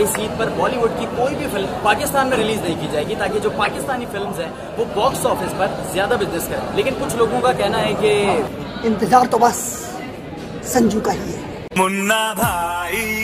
इस ईद पर बॉलीवुड की कोई भी फ़िल्म पाकिस्तान में रिलीज़ नहीं की जाएगी ताकि जो पाकिस्तानी फ़िल्म हैं वो बॉक्स ऑफ़िस पर ज़्यादा बिज़नेस करें। लेकिन कुछ लोगों का कहना है कि इंतज़ार तो बस संजू का ही है। मुन्ना भाई।